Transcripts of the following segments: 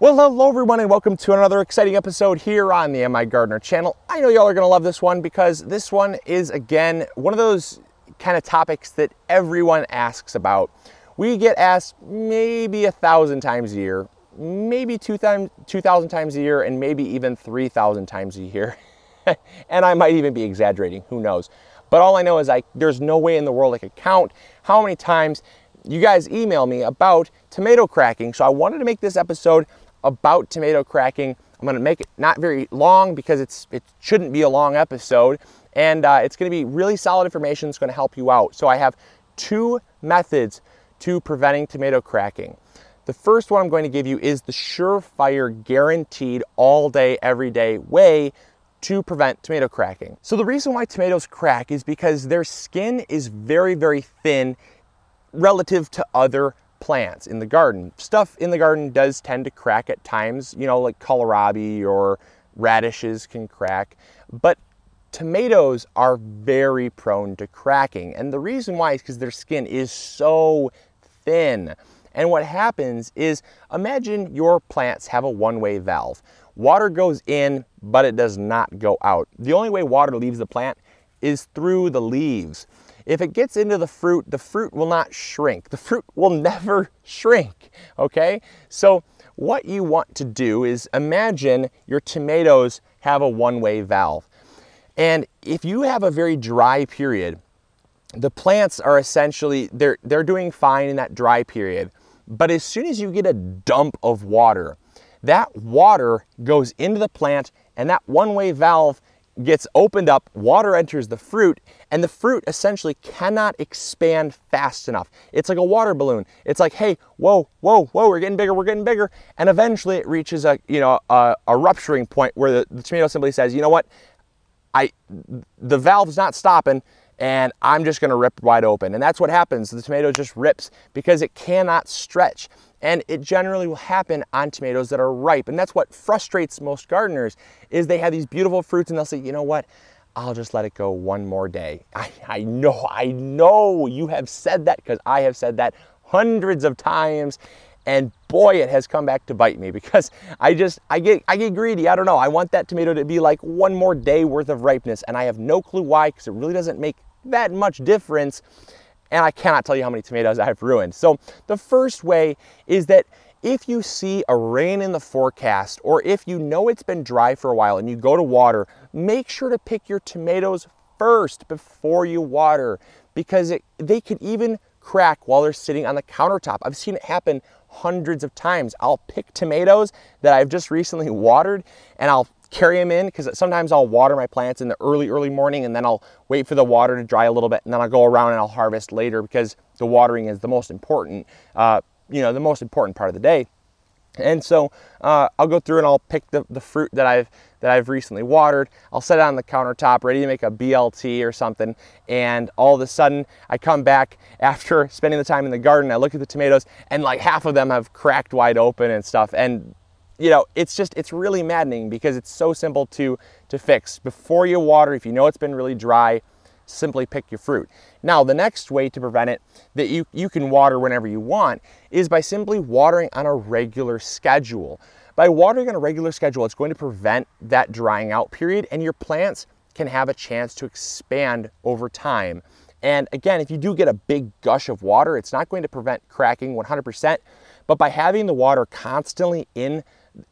Well, hello everyone and welcome to another exciting episode here on the MI Gardener channel. I know y'all are gonna love this one because this one is again, one of those kind of topics that everyone asks about. We get asked maybe a thousand times a year, maybe 2,000 times a year, and maybe even 3,000 times a year. and I might even be exaggerating, who knows. But all I know is I, there's no way in the world I could count how many times you guys email me about tomato cracking. So I wanted to make this episode about tomato cracking. I'm gonna make it not very long because it's it shouldn't be a long episode. And uh, it's gonna be really solid information that's gonna help you out. So I have two methods to preventing tomato cracking. The first one I'm going to give you is the surefire guaranteed all day, every day way to prevent tomato cracking. So the reason why tomatoes crack is because their skin is very, very thin relative to other plants in the garden. Stuff in the garden does tend to crack at times, you know, like kohlrabi or radishes can crack, but tomatoes are very prone to cracking. And the reason why is because their skin is so thin. And what happens is, imagine your plants have a one-way valve. Water goes in, but it does not go out. The only way water leaves the plant is through the leaves. If it gets into the fruit, the fruit will not shrink. The fruit will never shrink, okay? So what you want to do is imagine your tomatoes have a one-way valve. And if you have a very dry period, the plants are essentially, they're, they're doing fine in that dry period. But as soon as you get a dump of water, that water goes into the plant and that one-way valve gets opened up, water enters the fruit, and the fruit essentially cannot expand fast enough. It's like a water balloon. It's like, hey, whoa, whoa, whoa, we're getting bigger, we're getting bigger. And eventually it reaches a, you know, a, a rupturing point where the, the tomato simply says, you know what, I, the valve's not stopping, and I'm just gonna rip wide open. And that's what happens. The tomato just rips because it cannot stretch. And it generally will happen on tomatoes that are ripe. And that's what frustrates most gardeners is they have these beautiful fruits and they'll say, you know what? I'll just let it go one more day. I, I know, I know you have said that because I have said that hundreds of times. And boy, it has come back to bite me because I just, I get, I get greedy. I don't know. I want that tomato to be like one more day worth of ripeness. And I have no clue why because it really doesn't make that much difference and I cannot tell you how many tomatoes I've ruined. So the first way is that if you see a rain in the forecast or if you know it's been dry for a while and you go to water, make sure to pick your tomatoes first before you water because it, they could even crack while they're sitting on the countertop. I've seen it happen hundreds of times. I'll pick tomatoes that I've just recently watered and I'll carry them in because sometimes I'll water my plants in the early, early morning and then I'll wait for the water to dry a little bit and then I'll go around and I'll harvest later because the watering is the most important, uh, you know, the most important part of the day. And so uh, I'll go through and I'll pick the, the fruit that I've that I've recently watered. I'll set it on the countertop ready to make a BLT or something. And all of a sudden I come back after spending the time in the garden. I look at the tomatoes and like half of them have cracked wide open and stuff. And you know, it's just, it's really maddening because it's so simple to, to fix. Before you water, if you know it's been really dry, simply pick your fruit. Now, the next way to prevent it that you, you can water whenever you want is by simply watering on a regular schedule. By watering on a regular schedule, it's going to prevent that drying out period and your plants can have a chance to expand over time. And again, if you do get a big gush of water, it's not going to prevent cracking 100%, but by having the water constantly in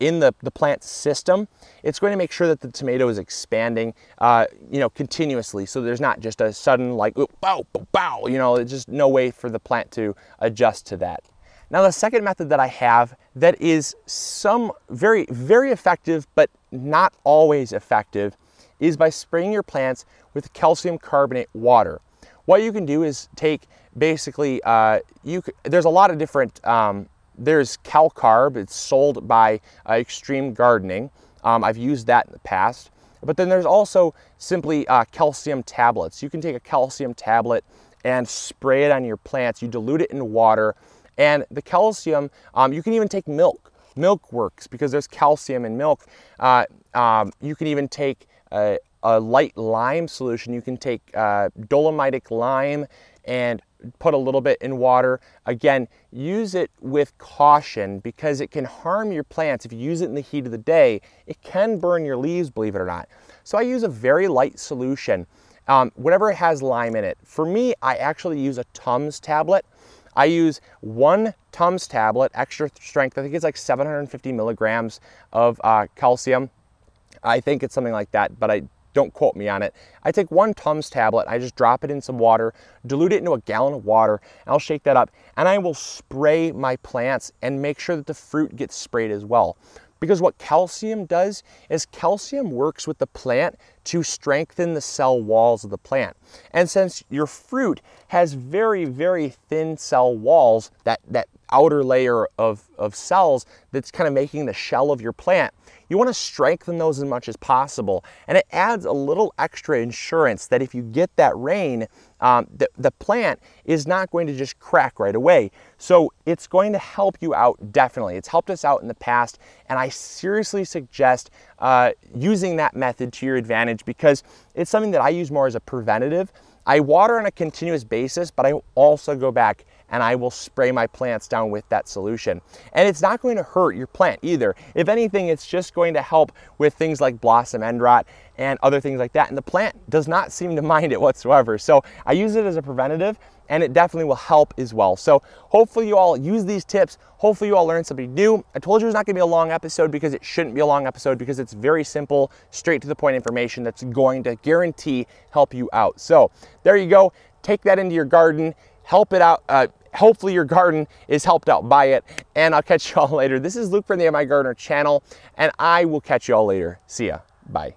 in the, the plant system, it's going to make sure that the tomato is expanding, uh, you know, continuously. So there's not just a sudden like, bow, bow, bow, you know, there's just no way for the plant to adjust to that. Now the second method that I have that is some very, very effective, but not always effective, is by spraying your plants with calcium carbonate water. What you can do is take basically, uh, you there's a lot of different um, there's CalCarb, it's sold by uh, Xtreme Gardening. Um, I've used that in the past. But then there's also simply uh, calcium tablets. You can take a calcium tablet and spray it on your plants. You dilute it in water. And the calcium, um, you can even take milk. Milk works because there's calcium in milk. Uh, um, you can even take a, a, light lime solution. You can take uh, dolomitic lime and put a little bit in water. Again, use it with caution because it can harm your plants. If you use it in the heat of the day, it can burn your leaves, believe it or not. So I use a very light solution, um, whatever has lime in it. For me, I actually use a Tums tablet. I use one Tums tablet, extra strength. I think it's like 750 milligrams of uh, calcium. I think it's something like that, but I don't quote me on it. I take one Tums tablet, I just drop it in some water, dilute it into a gallon of water, I'll shake that up, and I will spray my plants and make sure that the fruit gets sprayed as well. Because what calcium does is calcium works with the plant to strengthen the cell walls of the plant. And since your fruit has very, very thin cell walls, that, that outer layer of, of cells that's kind of making the shell of your plant, you want to strengthen those as much as possible. And it adds a little extra insurance that if you get that rain, um, the, the plant is not going to just crack right away. So it's going to help you out definitely. It's helped us out in the past, and I seriously suggest uh, using that method to your advantage because it's something that I use more as a preventative. I water on a continuous basis, but I also go back and I will spray my plants down with that solution. And it's not going to hurt your plant either. If anything, it's just going to help with things like blossom end rot and other things like that. And the plant does not seem to mind it whatsoever. So I use it as a preventative and it definitely will help as well. So hopefully you all use these tips. Hopefully you all learned something new. I told you it's not gonna be a long episode because it shouldn't be a long episode because it's very simple, straight to the point information that's going to guarantee help you out. So there you go. Take that into your garden help it out. Uh, hopefully your garden is helped out by it. And I'll catch you all later. This is Luke from the MI Gardener channel, and I will catch you all later. See ya. Bye.